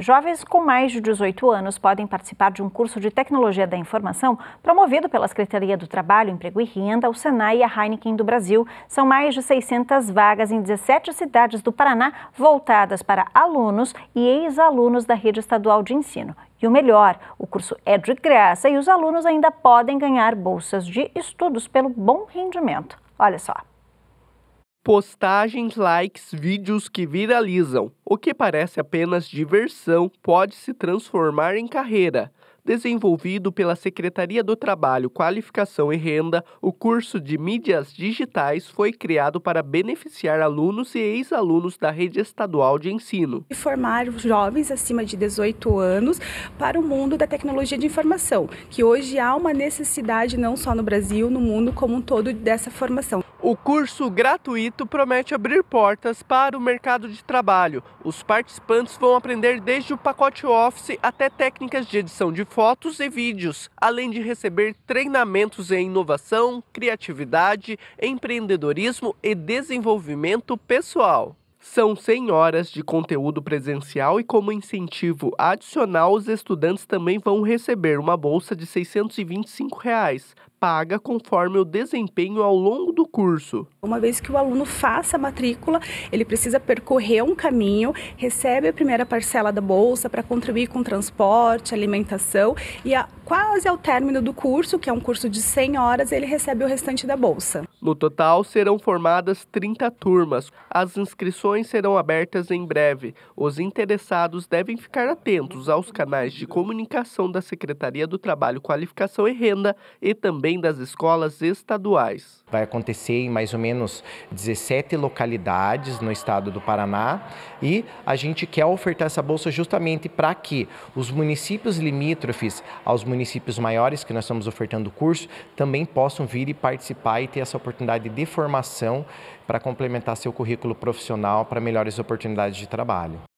Jovens com mais de 18 anos podem participar de um curso de tecnologia da informação promovido pela Secretaria do Trabalho, Emprego e Renda, o Senai e a Heineken do Brasil. São mais de 600 vagas em 17 cidades do Paraná voltadas para alunos e ex-alunos da rede estadual de ensino. E o melhor, o curso é de graça e os alunos ainda podem ganhar bolsas de estudos pelo bom rendimento. Olha só. Postagens, likes, vídeos que viralizam. O que parece apenas diversão pode se transformar em carreira. Desenvolvido pela Secretaria do Trabalho, Qualificação e Renda, o curso de mídias digitais foi criado para beneficiar alunos e ex-alunos da rede estadual de ensino. E formar jovens acima de 18 anos para o mundo da tecnologia de informação, que hoje há uma necessidade não só no Brasil, no mundo como um todo dessa formação. O curso gratuito promete abrir portas para o mercado de trabalho. Os participantes vão aprender desde o pacote Office até técnicas de edição de fotos e vídeos, além de receber treinamentos em inovação, criatividade, empreendedorismo e desenvolvimento pessoal. São 100 horas de conteúdo presencial e, como incentivo adicional, os estudantes também vão receber uma bolsa de 625 reais, paga conforme o desempenho ao longo do curso. Uma vez que o aluno faça a matrícula, ele precisa percorrer um caminho, recebe a primeira parcela da bolsa para contribuir com transporte, alimentação e a, quase ao término do curso, que é um curso de 100 horas, ele recebe o restante da bolsa. No total, serão formadas 30 turmas. As inscrições serão abertas em breve. Os interessados devem ficar atentos aos canais de comunicação da Secretaria do Trabalho, Qualificação e Renda e também das escolas estaduais. Vai acontecer em mais ou menos 17 localidades no estado do Paraná e a gente quer ofertar essa bolsa justamente para que os municípios limítrofes aos municípios maiores que nós estamos ofertando o curso também possam vir e participar e ter essa oportunidade de formação para complementar seu currículo profissional para melhores oportunidades de trabalho.